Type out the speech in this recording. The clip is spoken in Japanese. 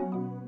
you